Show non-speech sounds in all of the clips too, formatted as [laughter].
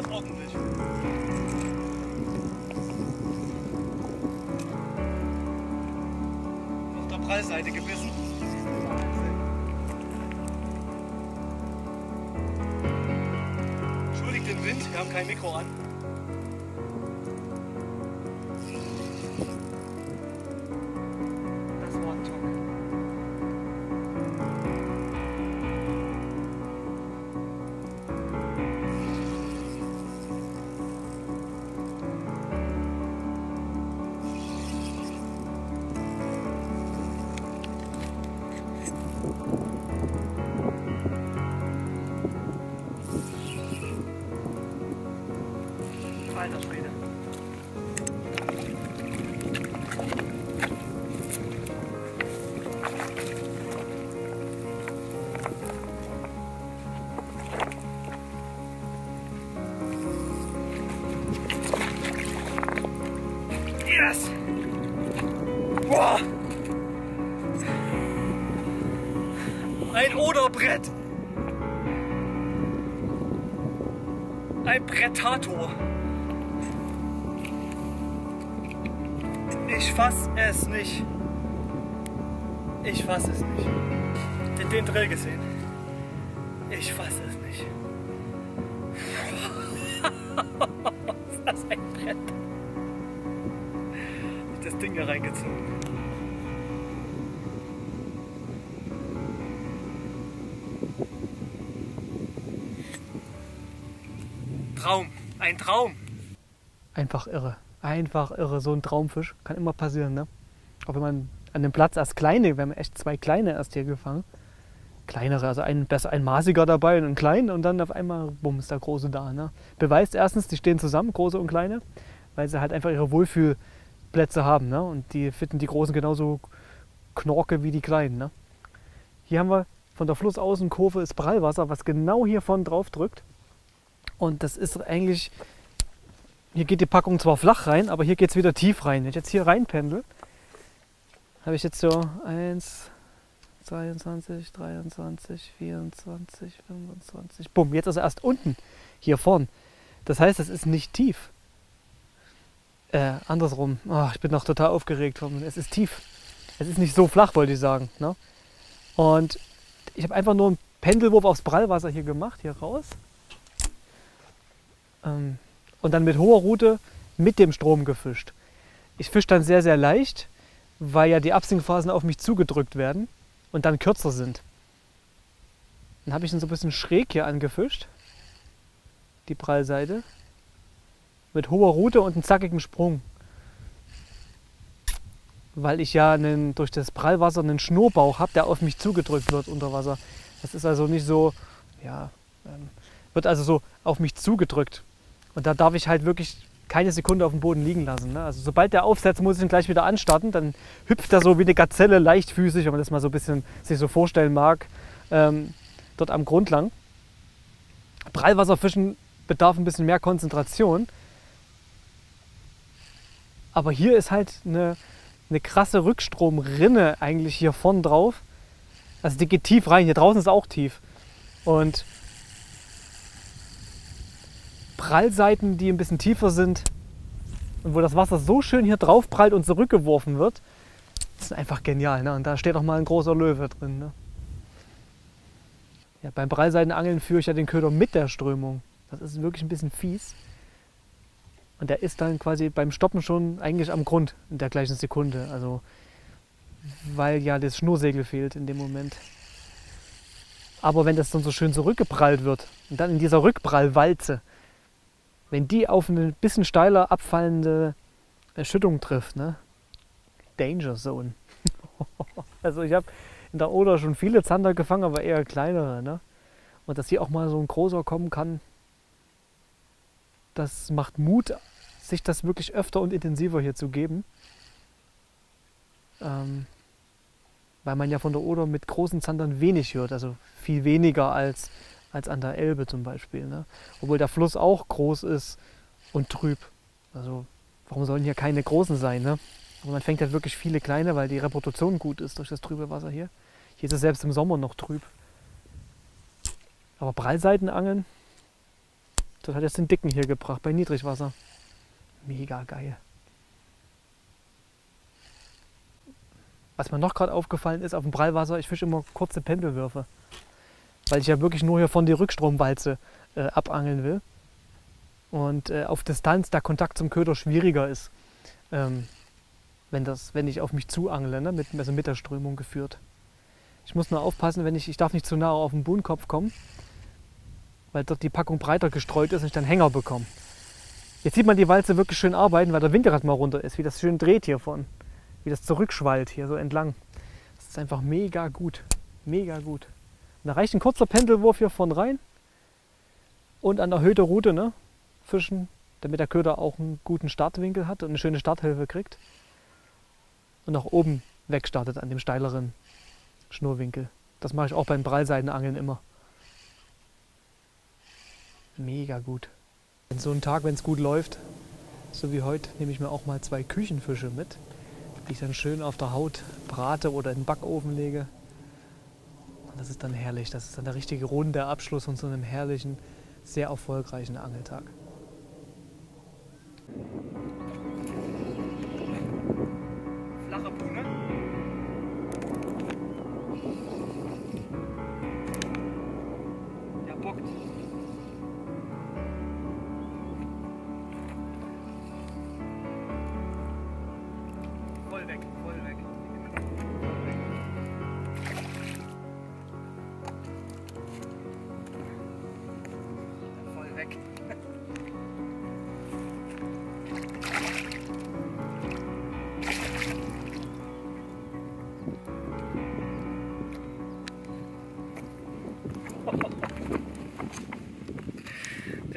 ganz ordentlich. Auf der Prallseite gebissen. Entschuldigt den Wind, wir haben kein Mikro an. Schwede. Yes! Boah! Ein Oderbrett! Ein Brettator! Ich fass es nicht. Ich fass es nicht. Den, den Drill gesehen. Ich fass es nicht. [laughs] Das ein Brett? Ich das Ding hier reingezogen. Traum. Ein Traum. Einfach irre. Einfach irre. So ein Traumfisch. Kann immer passieren, ne? Auch wenn man an dem Platz erst kleine, wir haben echt zwei kleine erst hier gefangen. Kleinere, also ein, besser ein maßiger dabei und ein klein und dann auf einmal, bumm, ist der große da. Ne? Beweist erstens, die stehen zusammen, große und kleine, weil sie halt einfach ihre Wohlfühlplätze haben. Ne? Und die finden die großen genauso knorke wie die kleinen. Ne? Hier haben wir von der Flussaußenkurve ist Prallwasser, was genau hier vorne drauf drückt. Und das ist eigentlich, hier geht die Packung zwar flach rein, aber hier geht es wieder tief rein. Wenn ich jetzt hier reinpendel, habe ich jetzt so 1, 22, 23, 24, 25. Bumm, jetzt ist er erst unten, hier vorn. Das heißt, es ist nicht tief. Äh, andersrum. Oh, ich bin noch total aufgeregt. Es ist tief. Es ist nicht so flach, wollte ich sagen. Ne? Und ich habe einfach nur einen Pendelwurf aufs Prallwasser hier gemacht, hier raus. Ähm, und dann mit hoher Route mit dem Strom gefischt. Ich fische dann sehr, sehr leicht, weil ja die Absinkphasen auf mich zugedrückt werden und dann kürzer sind. Dann habe ich ihn so ein bisschen schräg hier angefischt, die Prallseite, mit hoher Route und einem zackigen Sprung. Weil ich ja einen, durch das Prallwasser einen Schnurrbauch habe, der auf mich zugedrückt wird unter Wasser. Das ist also nicht so, ja, ähm, wird also so auf mich zugedrückt. Und da darf ich halt wirklich keine Sekunde auf dem Boden liegen lassen. Ne? Also sobald der aufsetzt, muss ich ihn gleich wieder anstarten. Dann hüpft er so wie eine Gazelle leichtfüßig, wenn man das mal so ein bisschen sich so vorstellen mag, ähm, dort am Grund lang. Prallwasserfischen bedarf ein bisschen mehr Konzentration. Aber hier ist halt eine, eine krasse Rückstromrinne eigentlich hier vorn drauf. Also die geht tief rein. Hier draußen ist auch tief. Und Prallseiten, die ein bisschen tiefer sind und wo das Wasser so schön hier drauf prallt und zurückgeworfen wird, das ist einfach genial. Ne? Und da steht auch mal ein großer Löwe drin. Ne? Ja, beim Prallseitenangeln führe ich ja den Köder mit der Strömung. Das ist wirklich ein bisschen fies. Und der ist dann quasi beim Stoppen schon eigentlich am Grund in der gleichen Sekunde. Also, weil ja das Schnurrsegel fehlt in dem Moment. Aber wenn das dann so schön zurückgeprallt wird und dann in dieser Rückprallwalze, wenn die auf eine bisschen steiler abfallende Erschüttung trifft, ne? Danger Zone. [laughs] also ich habe in der Oder schon viele Zander gefangen, aber eher kleinere. Ne? Und dass hier auch mal so ein großer kommen kann, das macht Mut, sich das wirklich öfter und intensiver hier zu geben. Ähm, weil man ja von der Oder mit großen Zandern wenig hört, also viel weniger als, als an der Elbe zum Beispiel. Ne? Obwohl der Fluss auch groß ist und trüb. Also warum sollen hier keine großen sein? Ne? Aber man fängt halt wirklich viele kleine, weil die Reproduktion gut ist durch das trübe Wasser hier. Hier ist es selbst im Sommer noch trüb. Aber Prallseitenangeln, Das hat jetzt den Dicken hier gebracht bei Niedrigwasser. Mega geil. Was mir noch gerade aufgefallen ist, auf dem Prallwasser, ich fische immer kurze Pendelwürfe. Weil ich ja wirklich nur hier von die Rückstromwalze äh, abangeln will. Und äh, auf Distanz der Kontakt zum Köder schwieriger ist. Ähm, wenn, das, wenn ich auf mich zuangle, ne? mit, also mit der Strömung geführt. Ich muss nur aufpassen, wenn ich, ich darf nicht zu nah auf den Buhnkopf kommen, weil dort die Packung breiter gestreut ist und ich dann Hänger bekomme. Jetzt sieht man die Walze wirklich schön arbeiten, weil der Windrad mal runter ist, wie das schön dreht hier von, wie das zurückschwallt hier so entlang. Das ist einfach mega gut, mega gut. Da reicht ein kurzer Pendelwurf hier von rein und an erhöhter Route ne, fischen, damit der Köder auch einen guten Startwinkel hat und eine schöne Starthilfe kriegt und nach oben wegstartet an dem steileren Schnurwinkel. Das mache ich auch beim Prallseidenangeln immer. Mega gut. An so einem Tag, wenn es gut läuft, so wie heute, nehme ich mir auch mal zwei Küchenfische mit, die ich dann schön auf der Haut brate oder in den Backofen lege. Das ist dann herrlich. Das ist dann der richtige runde Abschluss von so einem herrlichen, sehr erfolgreichen Angeltag. Der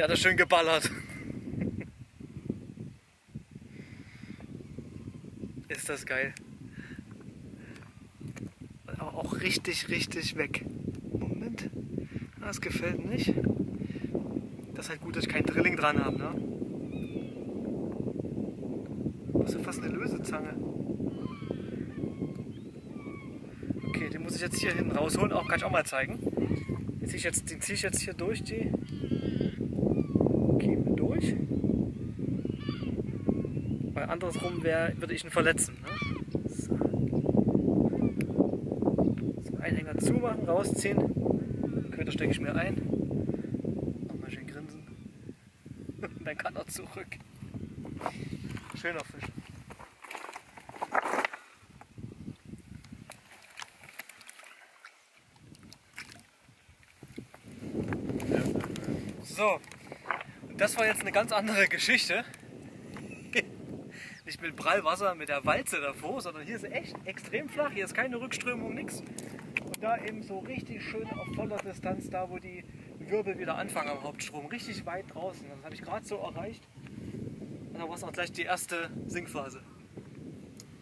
hat das schön geballert. Ist das geil. Aber auch richtig, richtig weg. Moment. Das gefällt nicht. Das ist halt gut, dass ich kein Drilling dran habe. Ne? Das ist ja fast eine Lösezange. Okay, den muss ich jetzt hier hinten rausholen. Auch kann ich auch mal zeigen. Den ziehe ich jetzt, den ziehe ich jetzt hier durch die durch. Weil andersrum wär, würde ich ihn verletzen. Ne? So. Einhänger zumachen, rausziehen. Köder stecke ich mir ein. Nochmal schön grinsen. Und [laughs] dann kann er zurück. Schöner Fisch. So, das war jetzt eine ganz andere Geschichte. Nicht mit Prallwasser, mit der Walze davor, sondern hier ist echt extrem flach. Hier ist keine Rückströmung, nichts. Und da eben so richtig schön auf voller Distanz, da wo die Wirbel wieder anfangen am Hauptstrom. Richtig weit draußen. Das habe ich gerade so erreicht. Und da war es auch gleich die erste Sinkphase.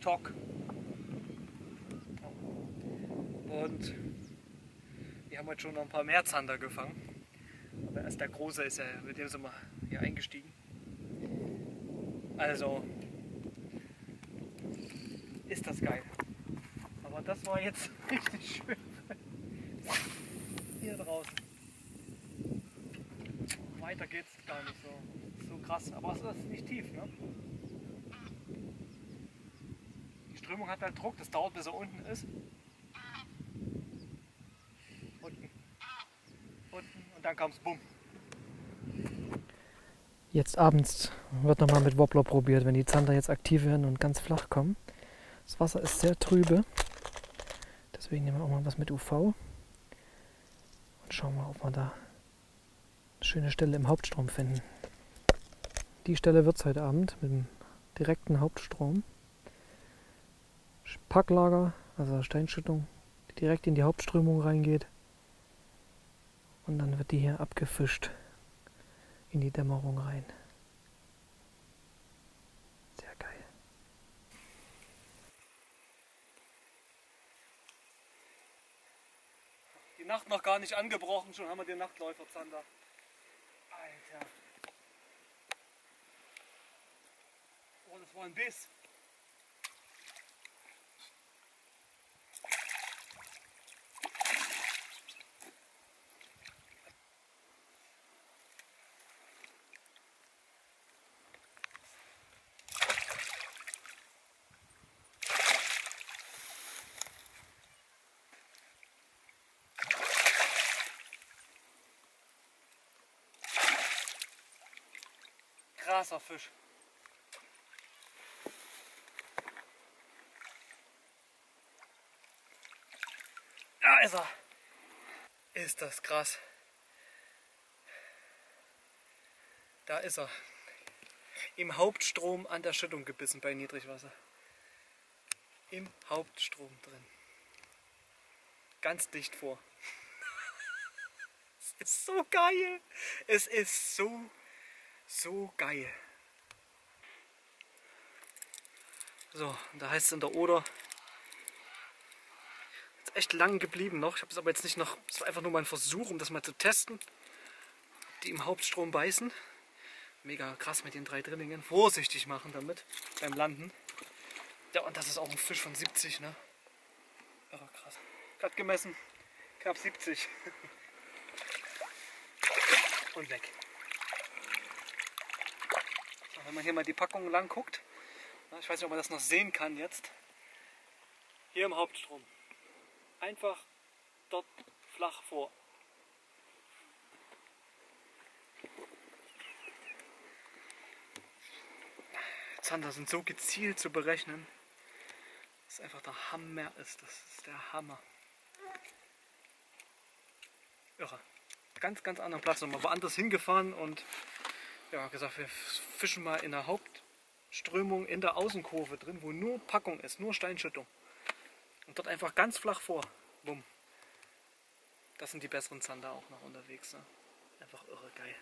Talk. Und wir haben heute schon noch ein paar mehr Zander gefangen. Aber erst der Große ist ja, mit dem sind wir hier eingestiegen. Also ist das geil. Aber das war jetzt [laughs] richtig schön. Hier draußen. Weiter geht's gar nicht so, so krass. Aber es ist nicht tief, ne? Die Strömung hat halt Druck, das dauert bis er unten ist. Und dann kam es bumm. Jetzt abends wird nochmal mit Wobbler probiert, wenn die Zander jetzt aktiv werden und ganz flach kommen. Das Wasser ist sehr trübe. Deswegen nehmen wir auch mal was mit UV. Und schauen mal, ob wir da eine schöne Stelle im Hauptstrom finden. Die Stelle wird es heute Abend mit dem direkten Hauptstrom. Packlager, also Steinschüttung, die direkt in die Hauptströmung reingeht. Und dann wird die hier abgefischt in die Dämmerung rein. Sehr geil. Die Nacht noch gar nicht angebrochen, schon haben wir den Nachtläufer Zander. Alter. Oh, das war ein Biss. Krasser Fisch. Da ist er. Ist das krass. Da ist er. Im Hauptstrom an der Schüttung gebissen bei Niedrigwasser. Im Hauptstrom drin. Ganz dicht vor. [laughs] Es ist so geil. Es ist so, so geil. So, da heißt es in der Oder. Ist echt lang geblieben noch. Ich habe es aber jetzt nicht noch. Es war einfach nur mal ein Versuch, um das mal zu testen. Die im Hauptstrom beißen. Mega krass mit den drei Drillingen. Vorsichtig machen damit beim Landen. Ja, und das ist auch ein Fisch von 70, ne? Irre krass. Gerade gemessen. Knapp 70. [laughs] und weg. So, wenn man hier mal die Packung lang guckt, ich weiß nicht, ob man das noch sehen kann jetzt, hier im Hauptstrom. Einfach dort flach vor. Zander sind so gezielt zu berechnen, dass einfach der Hammer ist. Das ist der Hammer. Irre ganz, ganz anderen Platz nochmal woanders hingefahren und ja, gesagt, wir fischen mal in der Hauptströmung in der Außenkurve drin, wo nur Packung ist, nur Steinschüttung. Und dort einfach ganz flach vor. Bumm. Das sind die besseren Zander auch noch unterwegs. Ne? Einfach irre geil.